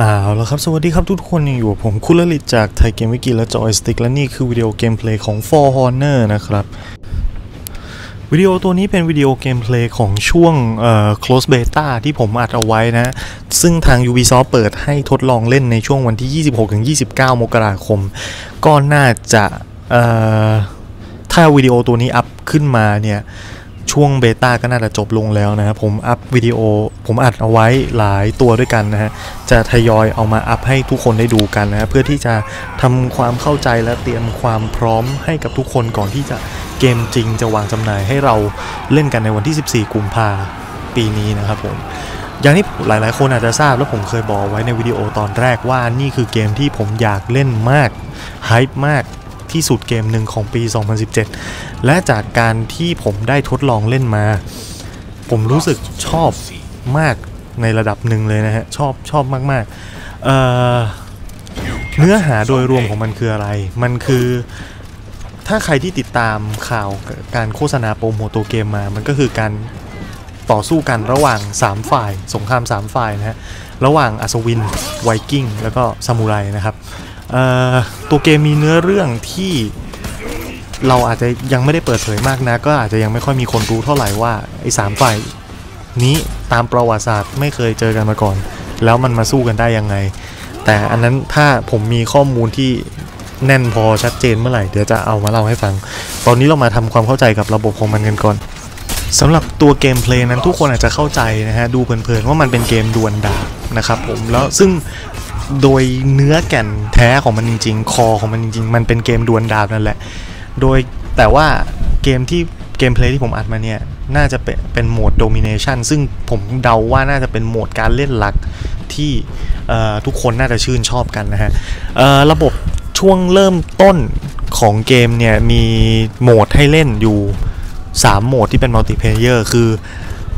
อ่าวแล้วครับ สวัสดีครับทุกคนยังอยู่ผมคุณลลิตจากไทยเกมวิกิและจอยสติ๊กและนี่คือวิดีโอ gameplay ของ For Honor นะครับ วิดีโอตัวนี้เป็นวิดีโอ gameplay ของช่วงเอ่อ close beta ที่ผมอัดเอาไว้นะ ซึ่งทาง Ubisoft เปิดให้ทดลองเล่นในช่วงวันที่ 26-29 มกราคม ก็น่าจะเอ่อถ้าวิดีโอตัวนี้อัพขึ้นมาเนี่ย ช่วง beta ก็น่าจะจบลงแล้วนะครับผมอัพวิดีโอ ผมอัดเอาไว้หลายตัวด้วยกันนะฮะ จะทยอยเอามาอัพให้ทุกคนได้ดูกันนะเพื่อที่จะทำความเข้าใจและเตรียมความพร้อมให้กับทุกคนก่อนที่จะเกมจริงจะวางจำหน่ายให้เราเล่นกันในวันที่ 14 กุมภาปีนี้นะครับผมอย่างที่หลายๆ คนอาจจะทราบแล้วผมเคยบอกไว้ในวิดีโอตอนแรกว่านี่คือเกมที่ผมอยากเล่นมากไฮป์มาก ที่สุดเกมหนึ่งของปี 2017 และจากการที่ผมได้ทดลองเล่นมา ผมรู้สึกชอบมากในระดับหนึ่งเลยนะฮะ ชอบชอบมากๆเเนื้อหาโดยรวมของมันคืออะไร มันคือถ้าใครที่ติดตามข่าวการโฆษณาโปรโมตัวเกมมา มันก็คือการต่อสู้กันระหว่าง 3 ฝ่าย สงคราม 3 ฝ่ายนะฮะ ระหว่างอัศวิน ไวกิ้ง แล้วก็ซามูไรนะครับ ตัวเกมมีเนื้อเรื่องที่เราอาจจะยังไม่ได้เปิดเผยมากนะ ก็อาจจะยังไม่ค่อยมีคนรู้เท่าไหร่ว่าไอ้สามฝ่ายนี้ตามประวัติศาสตร์ไม่เคยเจอกันมาก่อน แล้วมันมาสู้กันได้ยังไง แต่อันนั้นถ้าผมมีข้อมูลที่แน่นพอชัดเจนเมื่อไหร่เดี๋ยวจะเอามาเล่าให้ฟัง ตอนนี้เรามาทำความเข้าใจกับระบบของมันกันก่อนสำหรับตัวเกมเพลย์นั้นทุกคนอาจจะเข้าใจนะฮะ ดูเพลินๆว่ามันเป็นเกมดวลดาบนะครับผมแล้วซึ่ง โดยเนื้อแก่นแท้ของมันจริง ๆ core ของมันจริง ๆ มันเป็นเกมดวลดาบนั่นแหละ โดยแต่ว่าเกมที่ gameplay ที่ผมอัดมาเนี่ย น่าจะเป็นเป็นโหมด domination ซึ่งผมเดาว่าน่าจะเป็นโหมดการเล่นหลักที่ทุกคนน่าจะชื่นชอบกันนะฮะระบบช่วงเริ่มต้นของเกมเนี่ย มีโหมดให้เล่นอยู่ 3 โหมดที่เป็น multiplayer คือ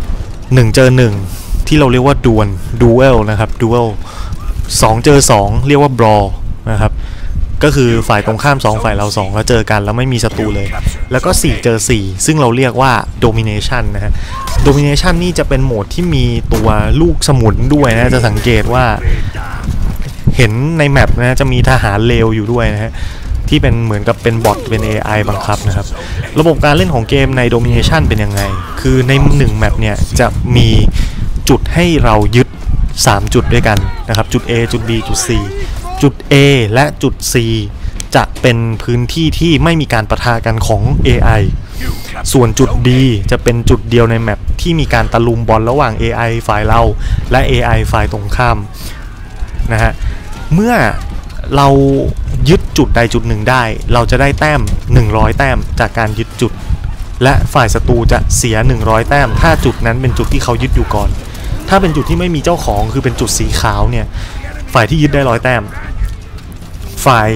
1 เจอ 1 ที่เราเรียกว่าดวลดูเอลนะครับดูเอล 2 เจอ 2 เรียกว่าบรอนะครับ ก็คือฝ่ายตรงข้าม 2 ฝ่ายเรา 2 แล้วเจอกันแล้วไม่มีศัตรูเลย แล้วก็ 4 เจอ 4 ซึ่งเราเรียกว่า domination นะฮะ domination นี่จะเป็นโหมดที่มีตัวลูกสมุนด้วยนะ จะสังเกตว่า เห็นในแมปนะจะมีทหารเลวอยู่ด้วยนะฮะที่เป็นเหมือนกับเป็นบอทเป็น AI บังคับนะครับ ระบบการเล่นของเกมใน domination เป็นยังไง คือใน1แมปเนี่ยจะมีจุดให้เรายึด 3 จุดด้วยกันนะครับ จุด A จุด B จุด C จุด A และจุด C จะเป็นพื้นที่ที่ไม่มีการประทะกันของ AI ส่วนจุด B จะเป็นจุดเดียวในแมปที่มีการตะลุมบอลระหว่าง AI ฝ่ายเราและ AI ฝ่ายตรงข้ามนะฮะ เมื่อเรายึดจุดใดจุดหนึ่งได้ เราจะได้แต้ม 100 แต้มจากการยึดจุด และฝ่ายศัตรูจะเสีย 100 แต้ม ถ้าจุดนั้นเป็นจุดที่เขายึดอยู่ก่อน ถ้าเป็นจุดที่ไม่มีเจ้าของคือเป็นจุดสีขาวเนี่ย ฝ่ายที่ยึดได้ร้อยแต้ม ฝ่าย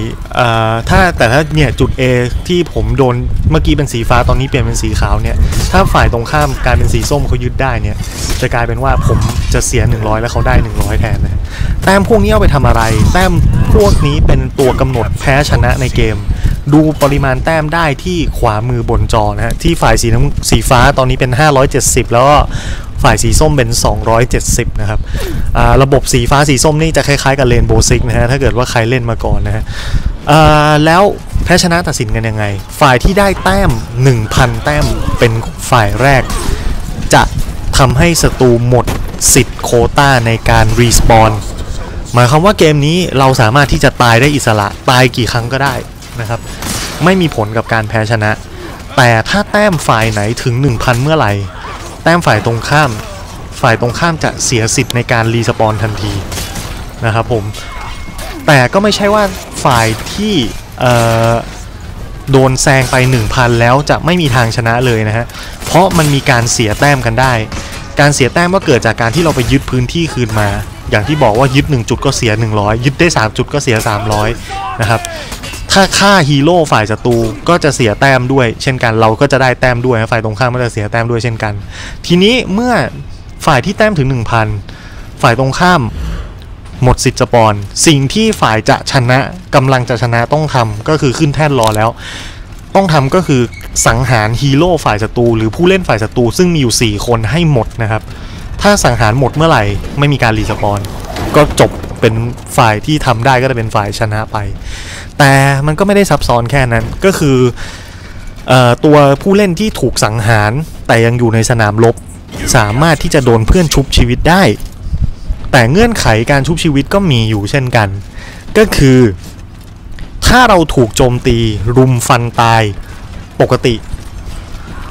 ถ้าแต่ถ้าเนี่ยจุด A ที่ผมโดนเมื่อกี้เป็นสีฟ้าตอนนี้เปลี่ยนเป็นสีขาวเนี่ย ถ้าฝ่ายตรงข้ามกลายเป็นสีส้มเขายึดได้เนี่ย จะกลายเป็นว่าผมจะเสีย 100 แล้วเขาได้ 100 แทนนะแต้มพวกนี้เอาไปทำอะไร แต้มพวกนี้เป็นตัวกำหนดแพ้ชนะในเกม ดูปริมาณแต้มได้ที่ขวามือบนจอนะฮะที่ฝ่ายสีน้ำสีฟ้าตอนนี้เป็น 570 แล้วก็ ฝ่ายสีส้มเป็น 270 นะครับระบบสีฟ้าสีส้มนี่จะคล้ายๆกับเลนโบซิกนะฮะ ถ้าเกิดว่าใครเล่นมาก่อนนะฮะแล้วแพ้ชนะตัดสินกันยังไง ฝ่ายที่ได้แต้ม 1,000 แต้มเป็นฝ่ายแรก จะทำให้ศัตรูหมดสิทธิ์โคต้าในการรีสปอนหมายความว่าเกมนี้เราสามารถที่จะตายได้อิสระตายกี่ครั้งก็ได้นะครับ ไม่มีผลกับการแพ้ชนะ แต่ถ้าแต้มฝ่ายไหนถึง 1,000 เมื่อไหร่ แต้มฝ่ายตรงข้าม ฝ่ายตรงข้ามจะเสียสิทธิ์ในการรีสปอนทันทีนะครับผม แต่ก็ไม่ใช่ว่าฝ่ายที่โดนแซงไป 1,000 แล้วจะไม่มีทางชนะเลยนะฮะ เพราะมันมีการเสียแต้มกันได้ การเสียแต้มก็เกิดจากการที่เราไปยึดพื้นที่คืนมา อย่างที่บอกว่ายึด 1 จุดก็เสีย 100 ยึดได้ 3 จุดก็เสีย 300 นะครับ ถ้าฆ่าฮีโร่ฝ่ายศัตรูก็จะเสียแต้มด้วย เช่นกัน เราก็จะได้แต้มด้วยฝ่ายตรงข้ามก็จะเสียแต้มด้วยเช่นกัน ทีนี้เมื่อฝ่ายที่แต้มถึง 1000 ฝ่ายตรงข้ามหมดสิทธิ์สปอน สิ่งที่ฝ่ายจะชนะกำลังจะชนะต้องทำก็คือขึ้นแท่นรอแล้ว ต้องทำก็คือสังหารฮีโร่ฝ่ายศัตรูหรือผู้เล่นฝ่ายศัตรูซึ่งมีอยู่ 4 คนให้หมดนะครับ ถ้าสังหารหมดเมื่อไหร่ไม่มีการรีสปอนก็จบ เป็นฝ่ายที่ทำได้ก็จะเป็นฝ่ายชนะไป แต่มันก็ไม่ได้ซับซ้อนแค่นั้นก็คืออตัวผู้เล่นที่ถูกสังหารแต่ยังอยู่ในสนามรบสามารถที่จะโดนเพื่อนชุบชีวิตได้ แต่เงื่อนไขการชุบชีวิตก็มีอยู่เช่นกัน ก็คือ ถ้าเราถูกโจมตีรุมฟันตายปกติ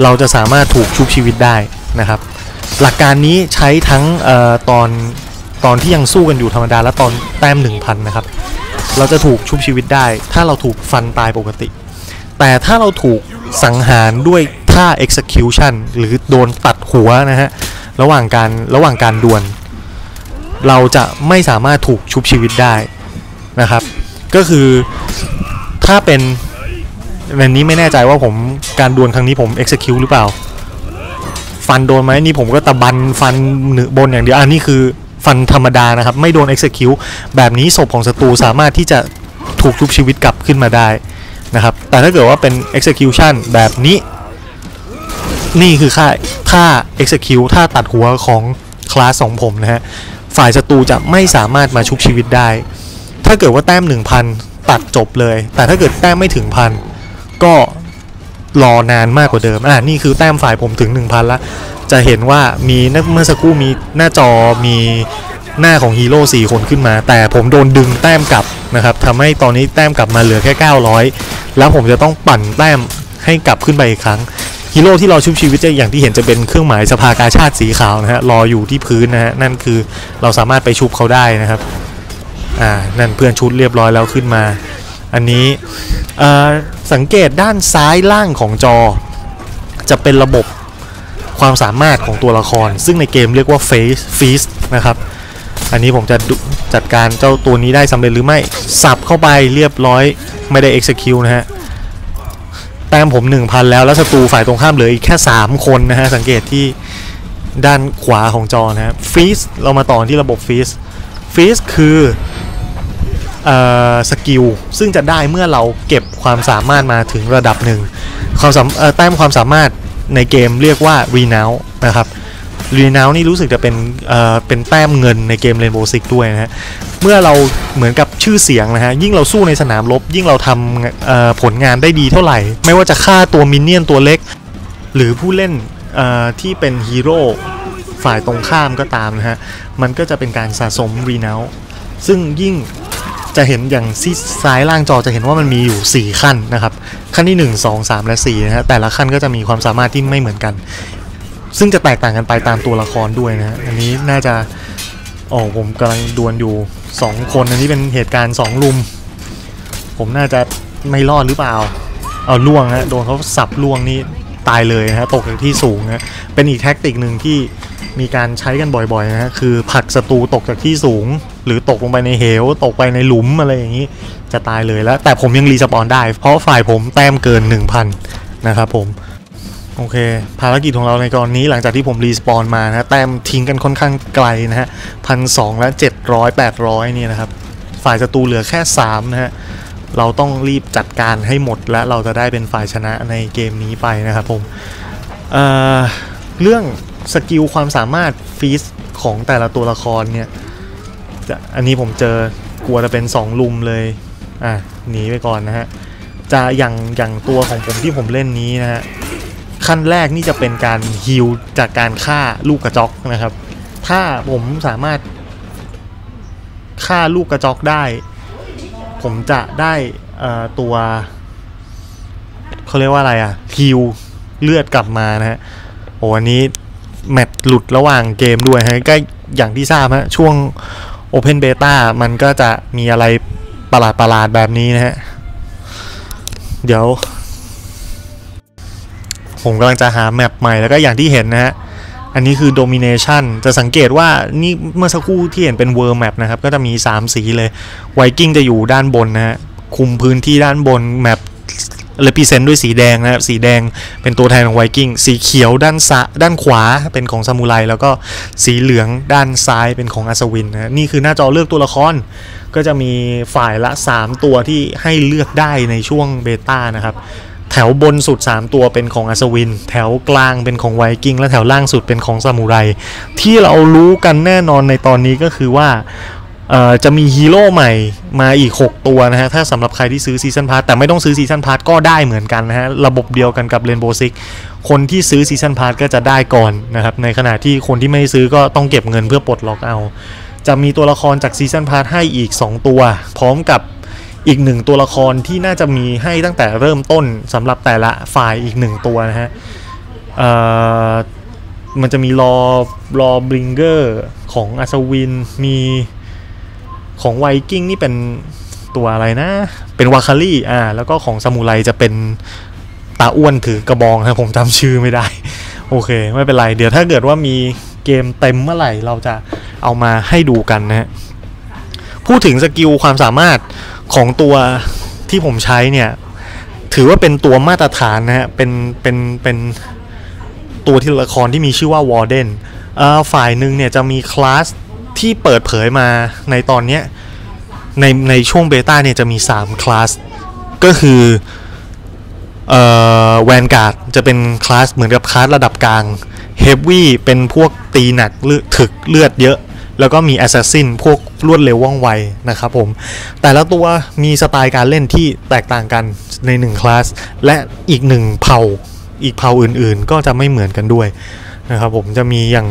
เราจะสามารถถูกชุบชีวิตได้นะครับ หลักการนี้ใช้ทั้งออตอน ตอนที่ยังสู้กันอยู่ธรรมดาและตอนแต้ม1,000นะครับเราจะถูกชุบชีวิตได้ ถ้าเราถูกฟันตายปกติ แต่ถ้าเราถูกสังหารด้วยท่า execution หรือโดนตัดหัวนะฮะระหว่างการระหว่างการดวลเราจะไม่สามารถถูกชุบชีวิตได้นะครับ ก็คือถ้าเป็นอันนี้ไม่แน่ใจว่าผมการดวลครั้งนี้ผม execute หรือเปล่า ฟันโดนไหมนี่ผมก็ตะบันฟันเหนือบนอย่างเดียวอันนี้คือ ฟันธรรมดานะครับ ไม่โดน execute แบบนี้ศพของศัตรูสามารถที่จะถูกชุบชีวิตกลับขึ้นมาได้นะครับ แต่ถ้าเกิดว่าเป็น execution แบบนี้ นี่คือค่าค่า execute ถ้าตัดหัวของคลาสของผมนะฮะ ฝ่ายศัตรูจะไม่สามารถมาชุบชีวิตได้ ถ้าเกิดว่าแต้ม 1,000 ตัดจบเลย แต่ถ้าเกิดแต้มไม่ถึงพันก็รอนานมากกว่าเดิม อ่านี่คือแต้มฝ่ายผมถึง 1,000แล้ว จะเห็นว่ามีเมื่อสักครู่มีหน้าจอมีหน้าของฮีโร่4คนขึ้นมา แต่ผมโดนดึงแต้มกลับนะครับทำให้ตอนนี้แต้มกลับมาเหลือแค่ 900 แล้วผมจะต้องปั่นแต้มให้กลับขึ้นไปอีกครั้งฮีโร่ที่เราชุบชีวิตจะอย่างที่เห็นจะเป็นเครื่องหมายสภากาชาติสีขาวนะฮะรออยู่ที่พื้นนะฮะนั่นคือเราสามารถไปชุบเขาได้นะครับอ่านั่นเพื่อนชุดเรียบร้อยแล้วขึ้นมา อันนี้สังเกตด้านซ้ายล่างของจอ จะเป็นระบบ ความสามารถของตัวละคร ซึ่งในเกมเรียกว่า Face Feast นะครับ อันนี้ผมจะจัดการเจ้าตัวนี้ได้สำเร็จหรือไม่ สับเข้าไปเรียบร้อยไม่ได้ execute นะฮะแต้มผม 1,000 แล้ว แล้วศัตรูฝ่ายตรงข้ามเหลืออีกแค่ 3 คนนะฮะ สังเกตที่ด้านขวาของจอนะฮะ feat เรามาต่อที่ระบบ feat feat คือ skill ซึ่งจะได้เมื่อเราเก็บความสามารถมาถึงระดับหนึ่งความสามแต้มความสามารถ ในเกมเรียกว่า r e n o w นะครับ r e n o w นี่รู้สึกจะเป็นเอ่อเป็นแต้มเงินในเกม Rainbow Six ด้วยนะฮะเมื่อเราเหมือนกับชื่อเสียงนะฮะยิ่งเราสู้ในสนามรบ ยิ่งเราทำผลงานได้ดีเท่าไหร่ ไม่ว่าจะฆ่าตัวมินเนี่ยนตัวเล็ก หรือผู้เล่นที่เป็นฮีโร่ฝ่ายตรงข้ามก็ตามนะฮะมันก็จะเป็นการสะสม r e n o w ซึ่งยิ่ง จะเห็นอย่างซีซ้ายล่างจอจะเห็นว่ามันมีอยู่ 4 ขั้นนะครับ ขั้นที่ 1 2 3 และ4นะฮะแต่ละขั้นก็จะมีความสามารถที่ไม่เหมือนกัน ซึ่งจะแตกต่างกันไปตามตัวละครด้วยนะอันนี้น่าจะอ๋อผมกำลังดวลอยู่ 2 คนอันนี้เป็นเหตุการณ์ 2 ลุม ผมน่าจะไม่รอดหรือเปล่า เอาล่วงนะโดนเขาสับล่วงนี่ตายเลยนะฮะตกจากที่สูงนะเป็นอีกแท็กติกหนึ่งที่มีการใช้กันบ่อยๆนะฮะคือผลักศัตรูตกจากที่สูง หรือตกลงไปในเหว ตกไปในหลุมอะไรอย่างนี้ จะตายเลยแล้ว แต่ผมยัง respawn ได้ เพราะฝ่ายผมแต้มเกิน 1,000 นะครับผม โอเค ภารกิจของเราในกรณีหลังจากที่ผม respawn มานะแต้มทิ้งกันค่อนข้างไกลนะฮะพันสและเจ็ดร้อยแปดร้อยนี่นะครับ ฝ่ายศัตรูเหลือแค่3นะฮะเราต้องรีบจัดการให้หมดและเราจะได้เป็นฝ่ายชนะในเกมนี้ไปนะครับผมเรื่อง skill ความสามารถ feat ของแต่ละตัวละครเนี่ย จะอันนี้ผมเจอกลัวจะเป็น 2 ลุมเลย อะหนีไปก่อนนะฮะ จะอย่างอย่างตัวของผมที่ผมเล่นนี้นะฮะ ขั้นแรกนี่จะเป็นการฮิลจากการฆ่าลูกกระจอกนะครับ ถ้าผมสามารถฆ่าลูกกระจอกได้ ผมจะได้ตัวเขาเรียกว่าอะไรอะฮิลเลือดกลับมานะฮะโอ้อันนี้แมตช์หลุดระหว่างเกมด้วยฮะก็อย่างที่ทราบฮะช่วง Open Beta มันก็จะมีอะไรประหลาดประหลาดแบบนี้นะฮะ เดี๋ยว ผมกำลังจะหาแมปใหม่แล้วก็อย่างที่เห็นนะฮะ อันนี้คือ Domination จะสังเกตว่านี่เมื่อสักครู่ที่เห็นเป็น World Map นะครับ ก็จะมี 3 สีเลยไวกิ้งจะอยู่ด้านบนนะฮะ คุมพื้นที่ด้านบนแมป เลพิเซนด้วยสีแดงนะครับสีแดงเป็นตัวแทนของไวกิ้งสีเขียวด้านซาด้านขวาเป็นของซามูไรแล้วก็สีเหลืองด้านซ้ายเป็นของอัศวินนะนี่คือหน้าจอเลือกตัวละครก็จะมีฝ่ายละ 3 ตัวที่ให้เลือกได้ในช่วง beta นะครับแถวบนสุด 3 ตัวเป็นของอัศวิน แถวกลางเป็นของไวกิ้งและแถวล่างสุดเป็นของซามูไรที่เรารู้กันแน่นอนในตอนนี้ก็คือว่า จะมีฮีโร่ใหม่มาอีก 6 ตัวนะฮะ ถ้าสำหรับใครที่ซื้อ season pass แต่ไม่ต้องซื้อ season pass ก็ได้เหมือนกันนะฮะ ระบบเดียวกันกับ Rainbow Sixคนที่ซื้อ season pass ก็จะได้ก่อนนะครับ ในขณะที่คนที่ไม่ซื้อก็ต้องเก็บเงินเพื่อปลดล็อกเอา จะมีตัวละครจาก season pass ให้อีก 2 ตัว พร้อมกับอีกหนึ่งตัวละครที่น่าจะมีให้ตั้งแต่เริ่มต้นสำหรับแต่ละฝ่ายอีกหนึ่งตัวนะฮะมันจะมีรอ Lawbringer ของอัศวินมี ของไวกิ้งนี่เป็นตัวอะไรนะ เป็นวาคารี่อ่าแล้วก็ของซามูไรจะเป็นตาอ้วนถือกระบองนะผมจำชื่อไม่ได้ โอเค ไม่เป็นไร เดี๋ยวถ้าเกิดว่ามีเกมเต็มเมื่อไหร่เราจะเอามาให้ดูกันนะฮะพูดถึงสกิลความสามารถของตัวที่ผมใช้เนี่ย ถือว่าเป็นตัวมาตรฐานนะฮะเป็นเป็นเป็นตัวที่ละครที่มีชื่อว่าวอร์เดนฝ่ายหนึ่งเนี่ยจะมีคลาส ที่เปิดเผยมาในตอนเนี้ยในในช่วง beta เนี่ยจะมี 3 คลาส ก็คือเอ่อ Vanguard จะเป็นคลาสเหมือนกับคลาสระดับกลาง Heavy เป็นพวกตีหนักเลือดถึกเลือดเยอะ แล้วก็มี Assassin พวกรวดเร็วว่องไวนะครับผม แต่ละตัวมีสไตล์การเล่นที่แตกต่างกันใน1คลาส และอีกหนึ่งเผ่าอีกเผ่าอื่นๆ ก็จะไม่เหมือนกันด้วย นะครับผมจะมีอย่าง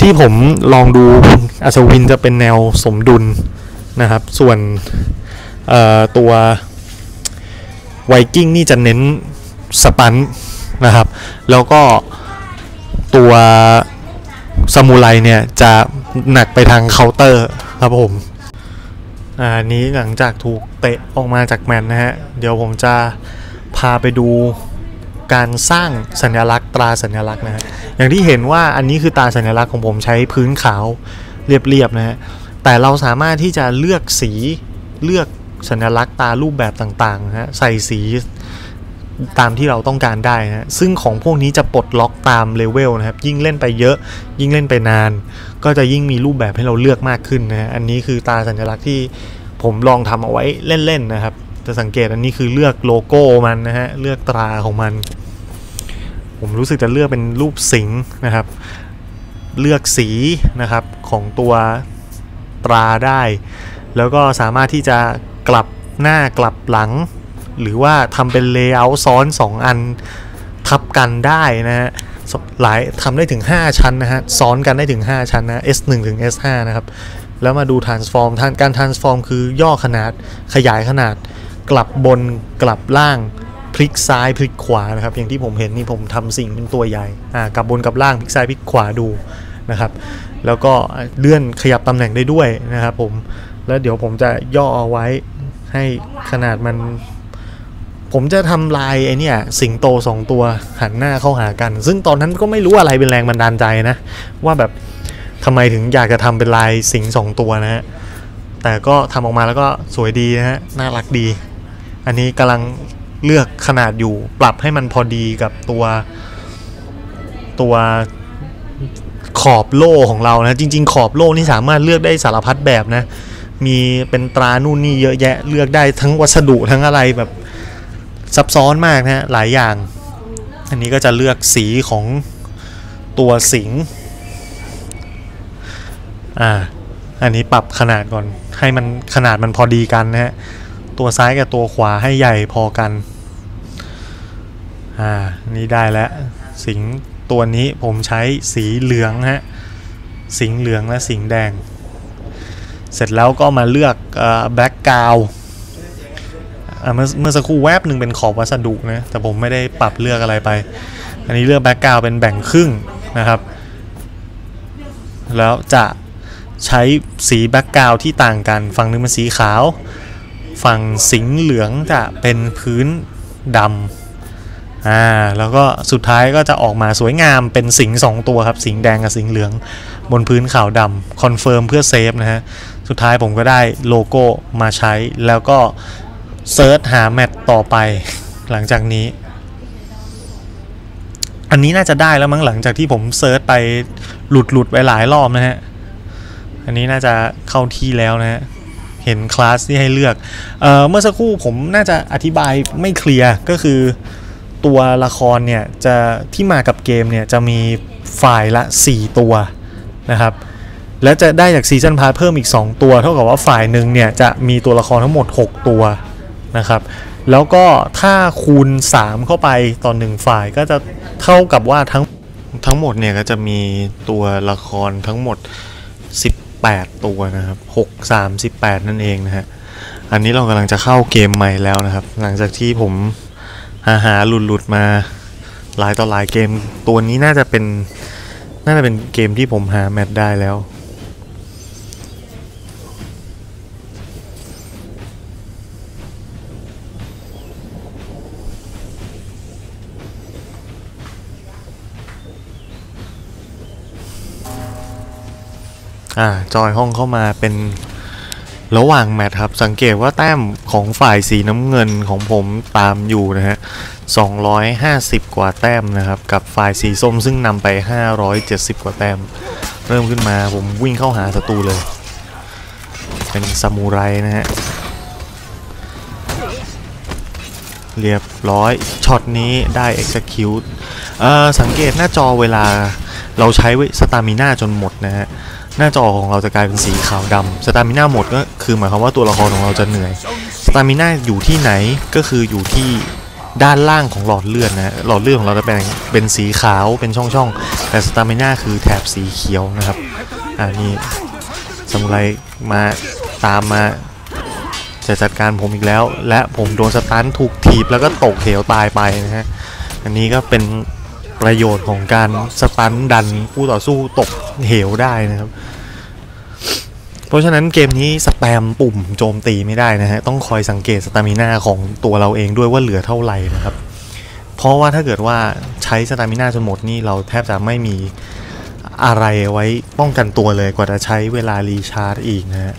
ที่ผมลองดูอัศวินจะเป็นแนวสมดุลนะครับ ส่วนตัวไวกิ้งนี่จะเน้นสปันนะครับ แล้วก็ตัวซามูไรเนี่ยจะหนักไปทางเคาน์เตอร์ครับผมอันนี้หลังจากถูกเตะออกมาจากแมนนะฮะ เดี๋ยวผมจะพาไปดู การสร้างสัญลักษณ์ตราสัญลักษณ์นะฮะอย่างที่เห็นว่าอันนี้คือตราสัญลักษณ์ของผมใช้พื้นขาวเรียบๆนะฮะแต่เราสามารถที่จะเลือกสีเลือกสัญลักษณ์ตารูปแบบต่างๆนะฮะใส่สีตามที่เราต้องการได้นะฮะซึ่งของพวกนี้จะปลดล็อกตามเลเวลนะครับ ยิ่งเล่นไปเยอะ ยิ่งเล่นไปนาน ก็จะยิ่งมีรูปแบบให้เราเลือกมากขึ้นนะฮะ อันนี้คือตาสัญลักษณ์ที่ผมลองทำเอาไว้เล่นๆนะครับ จะสังเกตอันนี้คือเลือกโลโก้มันนะฮะ เลือกตราของมัน ผมรู้สึกจะเลือกเป็นรูปสิงห์นะครับ เลือกสีนะครับของตัวตราได้ แล้วก็สามารถที่จะกลับหน้ากลับหลัง หรือว่าทำเป็น layer ซ้อน 2 อันทับกันได้นะฮะหลายทำได้ถึง 5 ชั้นนะฮะ ซ้อนกันได้ถึง 5 ชั้นนะ S1 ถึง S5 นะครับ แล้วมาดู transform ทางการ transform คือย่อขนาดขยายขนาด กลับบนกลับล่างพลิกซ้ายพลิกขวานะครับ อย่างที่ผมเห็นนี่ผมทำสิ่งเป็นตัวใหญ่อ่ากลับบนกลับล่างพลิกซ้ายพลิกขวาดูนะครับ แล้วก็เลื่อนขยับตำแหน่งได้ด้วยนะครับผมแล้วเดี๋ยวผมจะย่อเอาไว้ให้ขนาดมัน ผมจะทำลายไอเนี่ย สิงโตสองตัวหันหน้าเข้าหากัน ซึ่งตอนนั้นก็ไม่รู้อะไรเป็นแรงบันดาลใจนะ ว่าแบบทำไมถึงอยากจะทำเป็นลายสิงสองตัวนะฮะแต่ก็ทำออกมาแล้วก็สวยดีนะฮะน่ารักดี อันนี้กำลังเลือกขนาดอยู่ปรับให้มันพอดีกับตัว ตัวขอบโล่ของเรานะจริง ๆ ขอบโล่นี่สามารถเลือกได้สารพัดแบบนะ มีเป็นตรานู่นนี่เยอะแยะเลือกได้ทั้งวัสดุทั้งอะไรแบบซับซ้อนมากนะฮะหลายอย่าง อันนี้ก็จะเลือกสีของตัวสิงห์อ่าอันนี้ปรับขนาดก่อนให้มันขนาดมันพอดีกันนะฮะ ตัวซ้ายกับตัวขวาให้ใหญ่พอกัน อ่า นี่ได้แล้ว สิงตัวนี้ผมใช้สีเหลืองฮะ สิงเหลืองและสิงแดง เสร็จแล้วก็มาเลือกแบ็กกราวเมื่อเมื่อสักครู่แวบหนึ่งเป็นขอบวัสดุนะ แต่ผมไม่ได้ปรับเลือกอะไรไป อันนี้เลือก background เป็นแบ่งครึ่งนะครับ แล้วจะใช้สี background ที่ต่างกัน ฝั่งหนึงเป็นสีขาว ฝั่งสิงห์เหลืองจะเป็นพื้นดำอ่าแล้วก็สุดท้ายก็จะออกมาสวยงามเป็นสิงห์สองตัวครับ สิงห์แดงกับสิงห์เหลือง บนพื้นขาวดำ confirm เพื่อ save นะฮะ สุดท้ายผมก็ได้โลโก้มาใช้แล้วก็ search หา match ต่อไปหลังจากนี้ อันนี้น่าจะได้แล้วมั้งหลังจากที่ผม search ไปหลุดหลุดไปหลายรอบนะฮะ อันนี้น่าจะเข้าที่แล้วนะฮะ เห็นคลาสที่ให้เลือกเออเมื่อสักครู่ผมน่าจะอธิบายไม่เคลียร์ก็คือตัวละครเนี่ยจะที่มากับเกมเนี่ยจะมีฝ่ายละ 4 ตัวนะครับและจะได้จากซีซันพาเพิ่มอีก 2 ตัว เท่ากับว่าฝ่ายหนึ่งเนี่ยจะมีตัวละครทั้งหมด 6 ตัวนะครับแล้วก็ถ้าคูณ 3 เข้าไปต่อหนึ่งฝ่ายก็จะเท่ากับว่าทั้งทั้งหมดเนี่ยก็จะมีตัวละครทั้งหมด 18 ตัวนะครับ 6 3 18 นั่นเองนะฮะ อันนี้เรากำลังจะเข้าเกมใหม่แล้วนะครับ หลังจากที่ผมหาหาหลุดหลุดมาหลายต่อหลายเกม ตัวนี้น่าจะเป็นน่าจะเป็นเกมที่ผมหาแมตช์ได้แล้ว อ่าจอยห้องเข้ามาเป็นระหว่างแมตช์ครับ สังเกตว่าแต้มของฝ่ายสีน้ำเงินของผมตามอยู่นะฮะ 250 กว่าแต้มนะครับ กับฝ่ายสีส้มซึ่งนำไป 570 กว่าแต้ม เริ่มขึ้นมาผมวิ่งเข้าหาศัตรูเลย เป็นซามูไรนะฮะ เรียบร้อย ช็อตนี้ได้ execute เอ่อสังเกตหน้าจอเวลาเราใช้สตามิน่าจนหมดนะฮะ หน้าจอของเราจะกลายเป็นสีขาวดำสตามิน่าหมดก็คือหมายความว่าตัวละครของเราจะเหนื่อยสตามิน่าอยู่ที่ไหนก็คืออยู่ที่ด้านล่างของหลอดเลือดนะหลอดเลือดของเราจะเป็นเป็นสีขาวเป็นช่องๆ แต่สตามิน่าคือแถบสีเขียวนะครับอ่านี่สมุไรมาตามมาจะจัดการผมอีกแล้ว และผมโดนสตันถูกถีบแล้วก็ตกเหวตายไปนะฮะอันนี้ก็เป็น ประโยชน์ของการสตันดันผู้ต่อสู้ตกเหวได้นะครับ เพราะฉะนั้นเกมนี้สแปมปุ่มโจมตีไม่ได้นะฮะต้องคอยสังเกตสตามิน่าของตัวเราเองด้วยว่าเหลือเท่าไหร่นะครับ เพราะว่าถ้าเกิดว่าใช้สตามิน่าจนหมดนี่เราแทบจะไม่มีอะไรไว้ป้องกันตัวเลยกว่าจะใช้เวลารีชาร์จอีกนะฮะ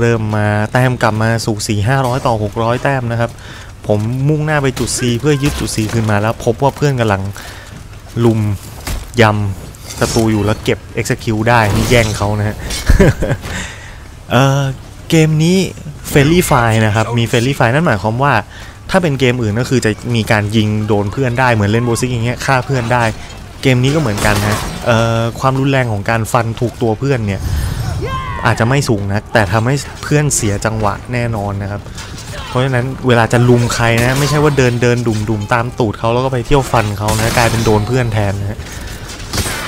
เริ่มมาแต้มกลับมาสู่4 500 ต่อ 600 แต้มนะครับ ผมมุ่งหน้าไปจุด C เพื่อยึดจุด C คืนมาแล้ว พบว่าเพื่อนกำลังลุมยำศัตรูอยู่แล้วเก็บ execute ได้ นี่แย่งเขานะฮะเออเกมนี้ friendly fire นะครับ มี friendly fire นั่นหมายความว่า ถ้าเป็นเกมอื่นก็คือจะมีการยิงโดนเพื่อนได้เหมือนเล่นโบซิกอย่างเงี้ยฆ่าเพื่อนได้ เกมนี้ก็เหมือนกันนะเอ่อความรุนแรงของการฟันถูกตัวเพื่อนเนี่ยอาจจะไม่สูงนะแต่ทำให้เพื่อนเสียจังหวะแน่นอนนะครับ เพราะฉะนั้นเวลาจะลุมใครนะ ไม่ใช่ว่าเดินเดินดุมดุมตามตูดเขาแล้วก็ไปเที่ยวฟันเขานะกลายเป็นโดนเพื่อนแทนนะฮะ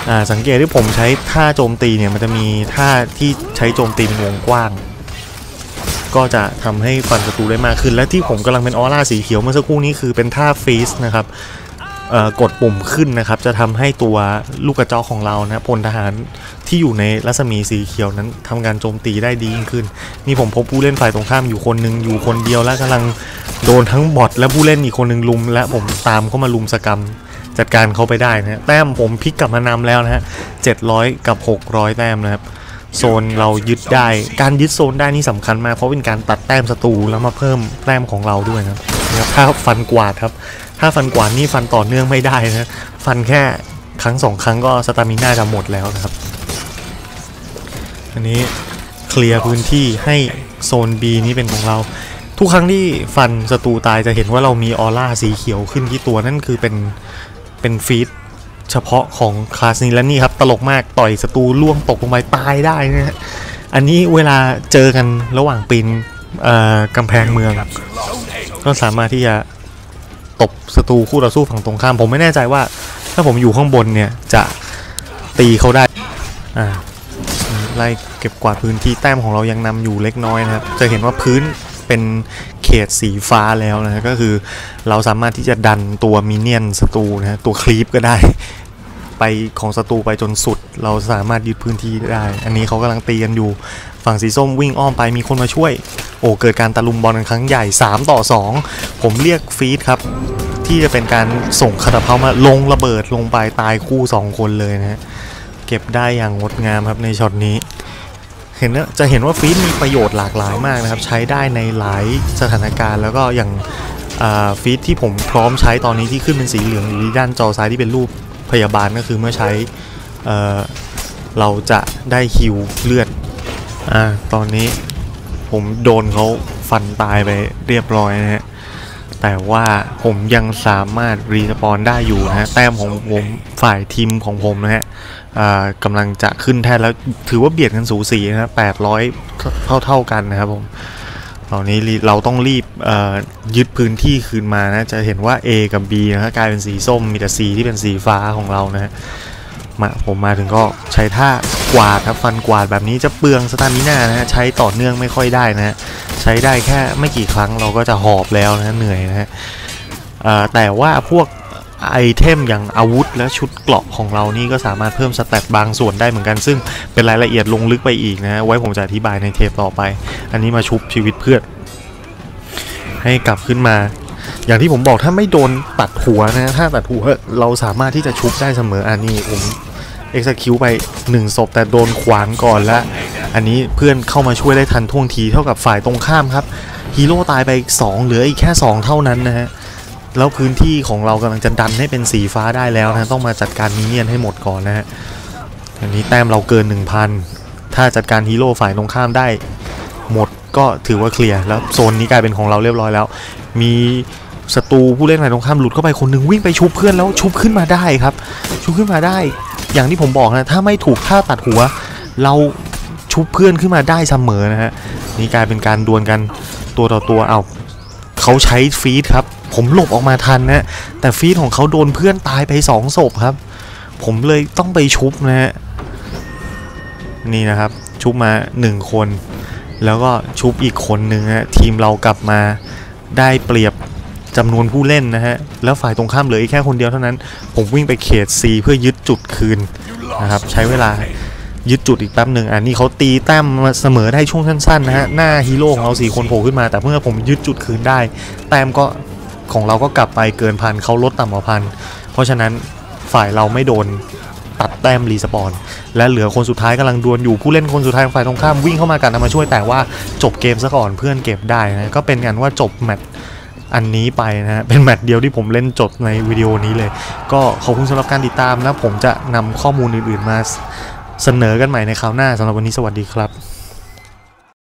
อ่าสังเกตที่ผมใช้ท่าโจมตีเนี่ยมันจะมีท่าที่ใช้โจมตีเป็นวงกว้าง ก็จะทำให้ฟันศัตรูได้มากขึ้น และที่ผมกำลังเป็นออร่าสีเขียวเมื่อสักครู่นี้คือเป็นท่าฟรีสนะครับ กดปุ่มขึ้นนะครับ จะทำให้ตัวลูกกระจอกของเรานะพลทหารที่อยู่ในรัศมีสีเขียวนั้นทำการโจมตีได้ดียิ่งขึ้น นี่ผมพบผู้เล่นฝ่ายตรงข้ามอยู่คนหนึ่งอยู่คนเดียวและกำลังโดนทั้งบอทและผู้เล่นอีกคนหนึ่งลุม และผมตามเข้ามาลุมสกรรมจัดการเขาไปได้นะแต้มผมพลิกกลับมานำแล้วนะฮะ700กับ600แต้มนะครับ โซนเรายึดได้ การยึดโซนได้นี่สำคัญมาก เพราะเป็นการตัดแต้มศัตรูแล้วมาเพิ่มแต้มของเราด้วยนะครับถ้าฟันกวาดครับ ถ้าฟันกวาดนี่ฟันต่อเนื่องไม่ได้นะ ฟันแค่ครั้งสองครั้งก็สตามิน่าจะหมดแล้วนะครับ อันนี้เคลียร์พื้นที่ให้โซน B นี้เป็นของเรา ทุกครั้งที่ฟันศัตรูตายจะเห็นว่าเรามีออร่าสีเขียวขึ้นที่ตัวนั่นคือเป็นเป็นฟีด เฉพาะของคลาสนี้และนี่ครับตลกมากต่อยศัตรูล่วงตกลงไปตายได้นะฮะอันนี้เวลาเจอกันระหว่างปีนกำแพงเมือง ก็สามารถที่จะตบศัตรูคู่ต่อสู้ฝั่งตรงข้าม ผมไม่แน่ใจว่า ถ้าผมอยู่ข้างบนเนี่ยจะตีเขาได้อ่าไล่เก็บกวาดพื้นที่แต้มของเรายังนำอยู่เล็กน้อยนะครับ จะเห็นว่าพื้น เป็นเขตสีฟ้าแล้วนะก็คือเราสามารถที่จะดันตัวมินเนี่ยนศัตรูนะตัวคลีปก็ได้ ไปของศัตรูไปจนสุด เราสามารถยึดพื้นที่ได้ อันนี้เขากำลังตีกันอยู่ฝั่งสีส้มวิ่งอ้อมไปมีคนมาช่วย โอ้เกิดการตะลุมบอลกันครั้งใหญ่ 3 ต่อ 2 ผมเรียก feat ครับ ที่จะเป็นการส่ง catapult มาลงระเบิดลงไปตายคู่ 2 คนเลยนะเก็บได้อย่างงดงามครับในช็อตนี้ เห็นจะเห็นว่า feat มีประโยชน์หลากหลายมากนะครับ ใช้ได้ในหลายสถานการณ์แล้วก็อย่าง feat ที่ผมพร้อมใช้ตอนนี้ที่ขึ้นเป็นสีเหลืองอยู่ที่ด้านจอซ้ายที่เป็นรูปพยาบาลก็คือเมื่อใช้เอ่อเราจะได้คิวเลือดอ่าตอนนี้ผมโดนเขาฟันตายไปเรียบร้อยนะฮะ แต่ว่าผมยังสามารถรีสปอนได้อยู่นะฮะแต้มของผมฝ่ายทีมของผมนะฮะอ่ากำลังจะขึ้นแทนแล้วถือว่าเบียดกันสูสีนะฮะ800เท่าเท่าๆกันนะครับผมตอนนี้เราต้องรีบยึดพื้นที่คืนมานะ จะเห็นว่า A กับ B นะฮะกลายเป็นสีส้ม มีแต่ C ที่เป็นสีฟ้าของเรานะฮะมาผมมาถึงก็ใช้ท่ากวาดครับฟันกวาดแบบนี้จะเปลือง stamina นะฮะใช้ต่อเนื่องไม่ค่อยได้นะฮะ ใช้ได้แค่ไม่กี่ครั้งเราก็จะหอบแล้วนะเหนื่อยนะฮะแต่ว่าพวก item อย่างอาวุธและชุดเกราะของเรานี่ก็สามารถเพิ่ม stat บางส่วนได้เหมือนกัน ซึ่งเป็นรายละเอียดลงลึกไปอีกนะไว้ผมจะอธิบายในเทปต่อไป อันนี้มาชุบชีวิตเพื่อนให้กลับขึ้นมา อย่างที่ผมบอกถ้าไม่โดนตัดหัวนะถ้าตัดหัวเราสามารถที่จะชุบได้เสมออันนี้ผม เอ็กซ์คิวไป1ศพแต่โดนขวางก่อนแล้วอันนี้เพื่อนเข้ามาช่วยได้ทันท่วงทีเท่ากับฝ่ายตรงข้ามครับฮีโร่ตายไปอีก2เหลืออีกแค่ 2 เท่านั้นนะฮะแล้วพื้นที่ของเรากำลังจะดันให้เป็นสีฟ้าได้แล้วนะต้องมาจัดการ minion ให้หมดก่อนนะฮะอันนี้แต้มเราเกิน 1,000 ถ้าจัดการฮีโร่ฝ่ายตรงข้ามได้ หมดก็ถือว่าเคลียร์แล้วโซนนี้กลายเป็นของเราเรียบร้อยแล้ว มีศัตรูผู้เล่นฝ่ายตรงข้ามหลุดเข้าไปคนหนึ่งวิ่งไปชุบเพื่อนแล้วชุบขึ้นมาได้ครับ ชุบขึ้นมาได้ อย่างที่ผมบอกนะ ถ้าไม่ถูกท่าตัดหัว เราชุบเพื่อนขึ้นมาได้เสมอนะฮะ นี่กลายเป็นการดวลกันตัวต่อตัวเอาเขาใช้ฟีดครับ ผมหลบออกมาทันนะ แต่ฟีดของเขาโดนเพื่อนตายไปสองศพครับ ผมเลยต้องไปชุบนะฮะ นี่นะครับ ชุบมา1คน แล้วก็ชุบอีกคนนึงฮะ ทีมเรากลับมาได้เปรียบ จำนวนผู้เล่นนะฮะ แล้วฝ่ายตรงข้ามเหลืออีกแค่คนเดียวเท่านั้น ผมวิ่งไปเขต C เพื่อยึดจุดคืนนะครับใช้เวลายึดจุดอีกแป๊บหนึ่งอันนี้เขาตีแต้มมาเสมอได้ช่วงสั้นๆนะฮะหน้าฮีโร่ของเราสี่คนโผล่ขึ้นมาแต่เมื่อผมยึดจุดคืนได้ แต้มก็ของเราก็กลับไปเกินพันเขาลดต่ำกว่าพันเพราะฉะนั้นฝ่ายเราไม่โดนตัดแต้มรีสปอนและเหลือคนสุดท้ายกำลังดวลอยู่ผู้เล่นคนสุดท้ายฝ่ายตรงข้ามวิ่งเข้ามากันมาช่วยแต่ว่าจบเกมซะก่อนเพื่อนเก็บได้นะก็เป็นกันว่าจบแมตช์ อันนี้ไปนะฮะเป็นแมตช์เดียวที่ผมเล่นจบในวิดีโอนี้เลย ก็ขอบคุณสำหรับการติดตามนะผมจะนำข้อมูลอื่นๆมาเสนอกันใหม่ในคราวหน้าสำหรับวันนี้สวัสดีครับ